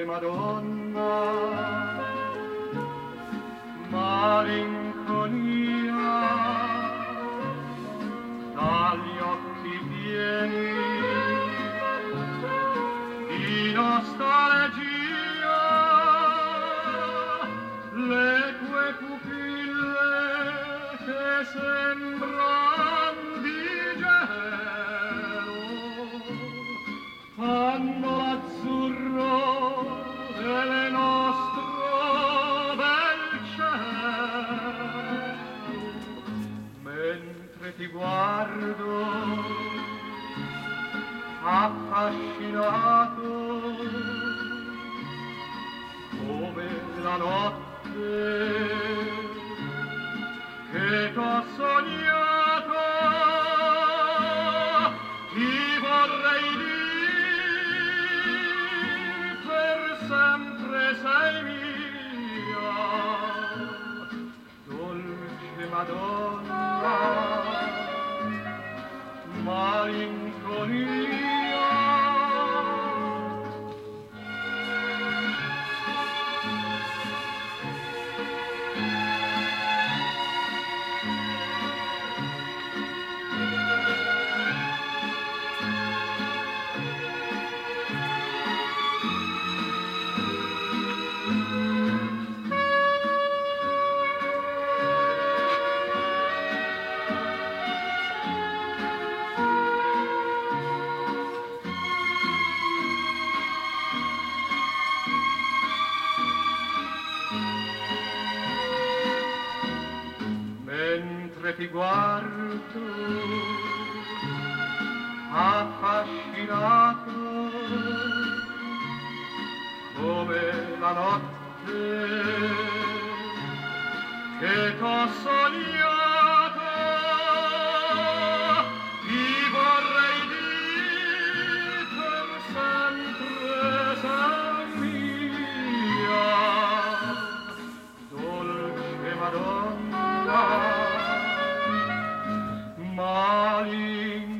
dolce Madonna, malinconia, dagli occhi pieni di nostalgia, le tue pupille che sembrano ti guardo, affascinato, come la notte che t'ho sognato, ti vorrei dire per sempre sei mia, dolce Madonna, mentre ti guardo affascinato come la notte che t'ho sognato smiling